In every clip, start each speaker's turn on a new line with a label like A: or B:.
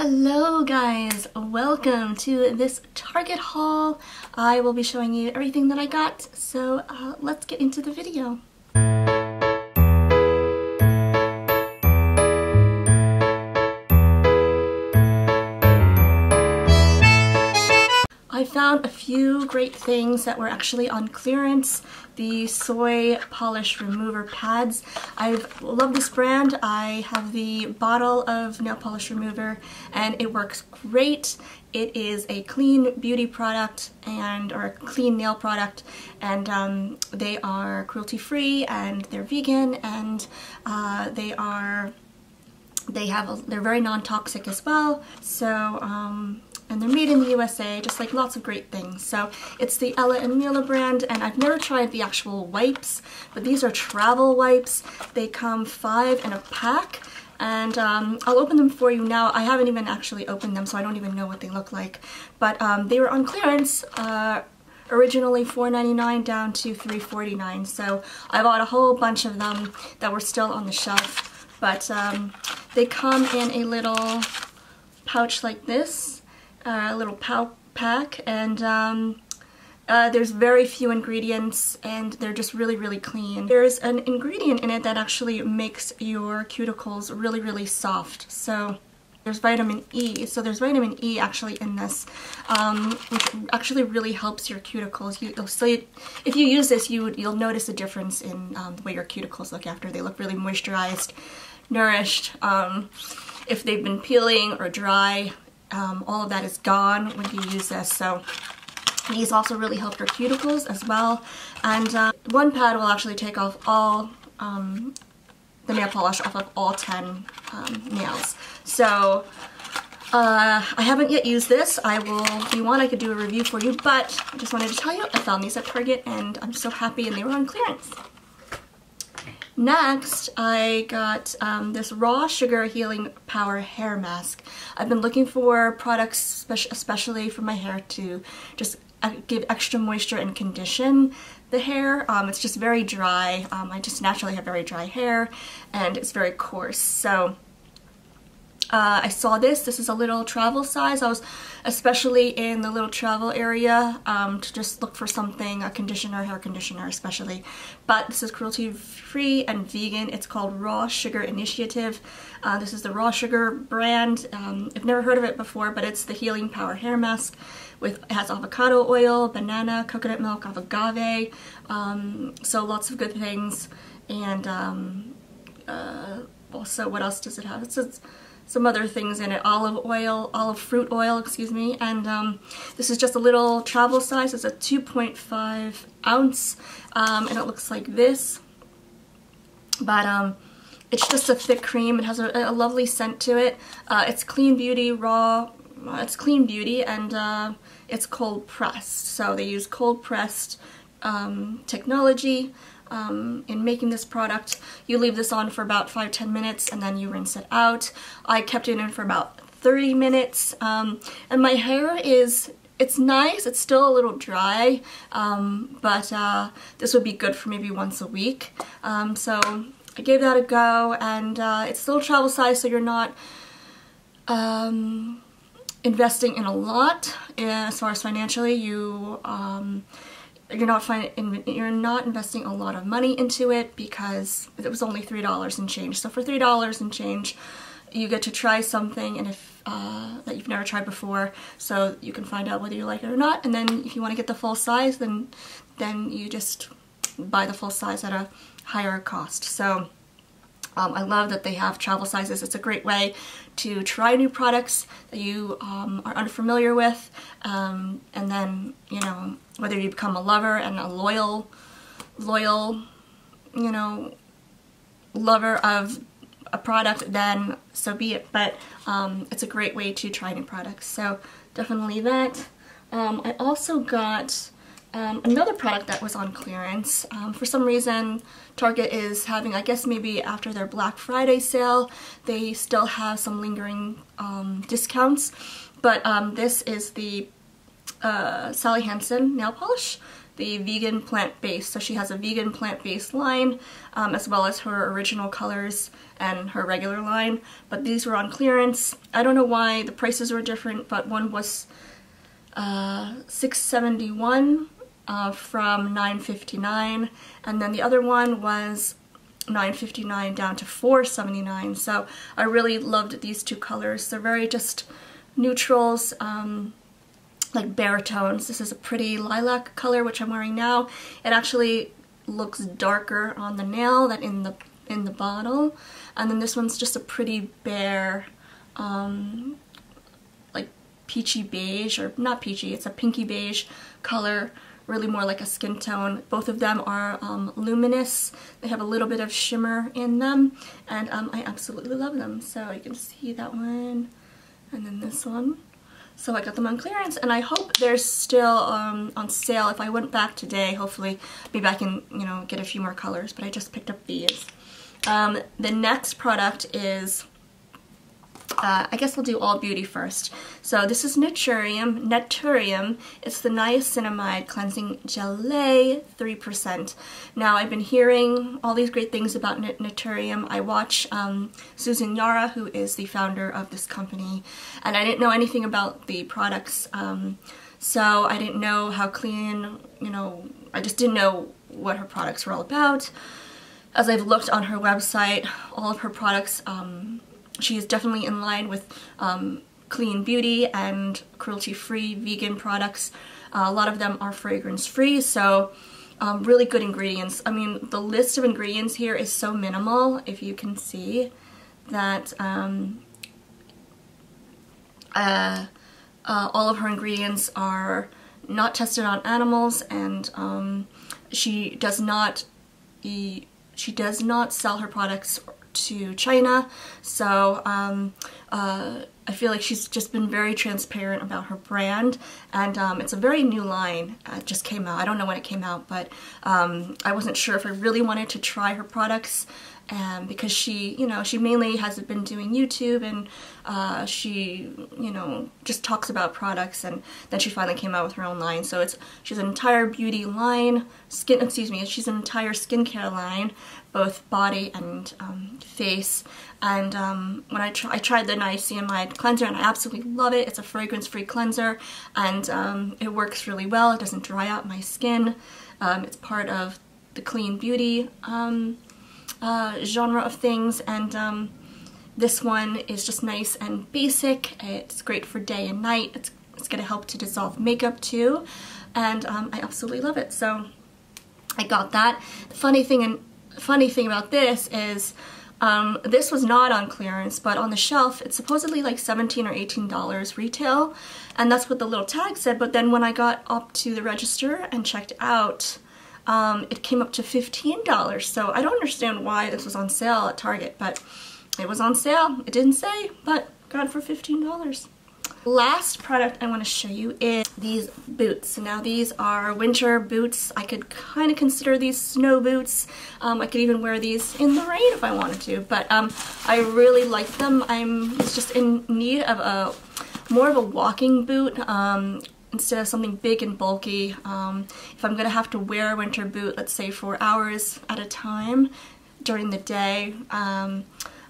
A: Hello guys, welcome to this Target haul. I will be showing you everything that I got, so uh, let's get into the video. Found a few great things that were actually on clearance. The soy polish remover pads. I love this brand. I have the bottle of nail polish remover and it works great. It is a clean beauty product and or a clean nail product and um, they are cruelty free and they're vegan and uh, they are they have a, they're very non-toxic as well so um, and they're made in the USA, just like lots of great things. So it's the Ella and Mila brand, and I've never tried the actual wipes, but these are travel wipes. They come five in a pack, and um, I'll open them for you now. I haven't even actually opened them, so I don't even know what they look like. But um, they were on clearance, uh, originally $4.99 down to $3.49. So I bought a whole bunch of them that were still on the shelf. But um, they come in a little pouch like this uh, little pow pack and um, uh, there's very few ingredients and they're just really really clean. There's an ingredient in it that actually makes your cuticles really really soft. So there's vitamin E. So there's vitamin E actually in this um, which actually really helps your cuticles. You, so you, if you use this you you'll notice a difference in um, the way your cuticles look after. They look really moisturized nourished um, if they've been peeling or dry um, all of that is gone when you use this. So these also really help your cuticles as well. And uh, one pad will actually take off all um, the nail polish off of all 10 um, nails. So uh, I haven't yet used this. I will, if you want, I could do a review for you, but I just wanted to tell you I found these at Target and I'm so happy and they were on clearance. Next, I got um, this Raw Sugar Healing Power Hair Mask. I've been looking for products, especially for my hair, to just give extra moisture and condition the hair. Um, it's just very dry. Um, I just naturally have very dry hair and it's very coarse. So uh, I saw this. This is a little travel size. I was especially in the little travel area um, to just look for something, a conditioner, hair conditioner especially. But this is cruelty free and vegan. It's called Raw Sugar Initiative. Uh, this is the Raw Sugar brand. Um, I've never heard of it before, but it's the Healing Power Hair Mask. With, it has avocado oil, banana, coconut milk, agave, um, so lots of good things. And um, uh, also, what else does it have? It says some other things in it, olive oil, olive fruit oil, excuse me, and um, this is just a little travel size. It's a 2.5 ounce, um, and it looks like this, but um, it's just a thick cream. It has a, a lovely scent to it. Uh, it's clean beauty, raw, it's clean beauty, and uh, it's cold pressed. So they use cold pressed um, technology um, in making this product. You leave this on for about 5-10 minutes and then you rinse it out. I kept it in for about 30 minutes um, and my hair is it's nice, it's still a little dry, um, but uh, this would be good for maybe once a week. Um, so I gave that a go and uh, it's still travel size so you're not um, investing in a lot eh, as far as financially. You um, you're not you're not investing a lot of money into it because it was only three dollars and change. So for three dollars and change, you get to try something and if uh, that you've never tried before, so you can find out whether you like it or not. And then if you want to get the full size, then then you just buy the full size at a higher cost. So. Um, I love that they have travel sizes. It's a great way to try new products that you um, are unfamiliar with um, and then, you know, whether you become a lover and a loyal, loyal, you know, lover of a product, then so be it. But um, it's a great way to try new products. So definitely that. Um, I also got um, another product that was on clearance. Um, for some reason, Target is having, I guess maybe after their Black Friday sale, they still have some lingering um, discounts. But um, this is the uh, Sally Hansen nail polish. the vegan plant-based. So she has a vegan plant-based line um, as well as her original colors and her regular line. But these were on clearance. I don't know why the prices were different, but one was uh, 671 uh, from 959 and then the other one was 959 down to 479 so I really loved these two colors. They're very just neutrals um, like baritones this is a pretty lilac color which I'm wearing now. It actually looks darker on the nail than in the in the bottle. And then this one's just a pretty bare um, like peachy beige or not peachy it's a pinky beige color really more like a skin tone. Both of them are um, luminous. They have a little bit of shimmer in them and um, I absolutely love them. So you can see that one and then this one. So I got them on clearance and I hope they're still um, on sale. If I went back today, hopefully be back and, you know, get a few more colors. But I just picked up these. Um, the next product is uh, I guess we'll do all beauty first. So this is Naturium. Naturium. It's the niacinamide cleansing gelée 3%. Now I've been hearing all these great things about Naturium. I watch um, Susan Yara, who is the founder of this company, and I didn't know anything about the products. Um, so I didn't know how clean, you know, I just didn't know what her products were all about. As I've looked on her website, all of her products um, she is definitely in line with um, clean beauty and cruelty-free vegan products. Uh, a lot of them are fragrance-free, so um, really good ingredients. I mean, the list of ingredients here is so minimal, if you can see, that um, uh, uh, all of her ingredients are not tested on animals, and um, she does not she does not sell her products to China. So um, uh, I feel like she's just been very transparent about her brand and um, it's a very new line. It just came out. I don't know when it came out, but um, I wasn't sure if I really wanted to try her products um, because she, you know, she mainly has been doing YouTube and uh, she, you know, just talks about products and then she finally came out with her own line. So it's, she's an entire beauty line, skin, excuse me, she's an entire skincare line, both body and um, face. And um, when I, try, I tried the niacinamide cleanser and I absolutely love it. It's a fragrance-free cleanser and um, it works really well. It doesn't dry out my skin. Um, it's part of the clean beauty uh, genre of things and um, this one is just nice and basic. It's great for day and night. It's, it's going to help to dissolve makeup too and um, I absolutely love it. So I got that. The funny thing and funny thing about this is um, this was not on clearance, but on the shelf, it's supposedly like 17 or $18 retail, and that's what the little tag said, but then when I got up to the register and checked out, um, it came up to $15. So I don't understand why this was on sale at Target, but it was on sale. It didn't say, but got for $15. Last product I want to show you is these boots. Now these are winter boots. I could kind of consider these snow boots. Um, I could even wear these in the rain if I wanted to, but um, I really like them. I'm just in need of a more of a walking boot. Um, instead of something big and bulky. Um, if I'm going to have to wear a winter boot, let's say for hours at a time during the day, um,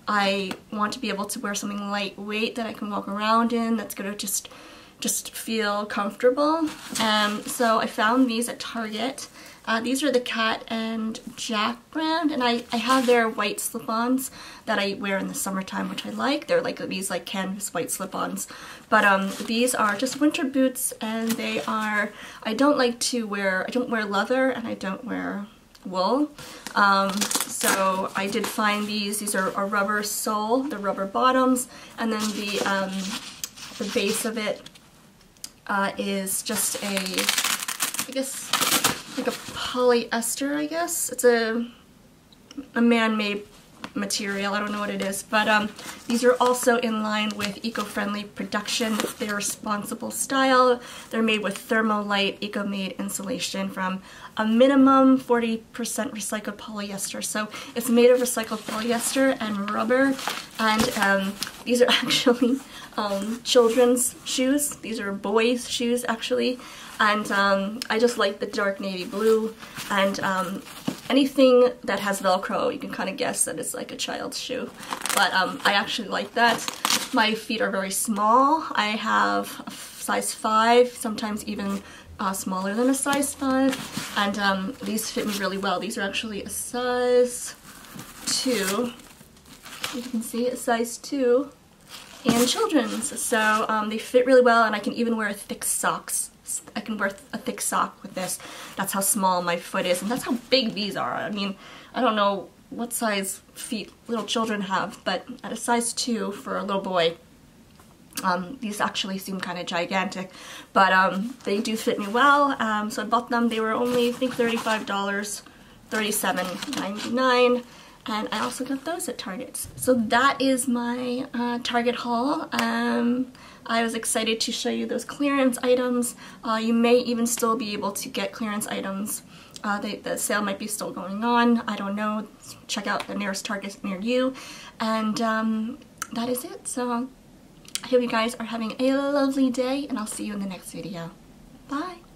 A: I want to be able to wear something lightweight that I can walk around in that's going to just just feel comfortable. Um, so I found these at Target. Uh, these are the Cat and Jack brand, and I, I have their white slip-ons that I wear in the summertime, which I like. They're like these like canvas white slip-ons. But um, these are just winter boots, and they are, I don't like to wear, I don't wear leather, and I don't wear wool. Um, so I did find these. These are a rubber sole, the rubber bottoms, and then the, um, the base of it uh, is just a, I guess, like a polyester, I guess. It's a, a man-made material. I don't know what it is, but um, these are also in line with eco-friendly production. They're responsible style. They're made with Thermolite eco-made insulation from a minimum 40% recycled polyester. So it's made of recycled polyester and rubber, and um, these are actually um, children's shoes. These are boys' shoes, actually. And um, I just like the dark navy blue, and um, anything that has Velcro, you can kind of guess that it's like a child's shoe. But um, I actually like that. My feet are very small. I have a size 5, sometimes even uh, smaller than a size 5. And um, these fit me really well. These are actually a size 2. You can see a size 2 and children's. So um, they fit really well and I can even wear thick socks I can wear a thick sock with this. That's how small my foot is, and that's how big these are. I mean, I don't know what size feet little children have, but at a size 2 for a little boy, um, these actually seem kind of gigantic, but um, they do fit me well, um, so I bought them. They were only, I think, $35, $37.99, and I also got those at Target. So that is my uh, Target haul. I was excited to show you those clearance items. Uh, you may even still be able to get clearance items. Uh, they, the sale might be still going on. I don't know. Check out the nearest Target near you. And um, that is it. So I hope you guys are having a lovely day and I'll see you in the next video. Bye!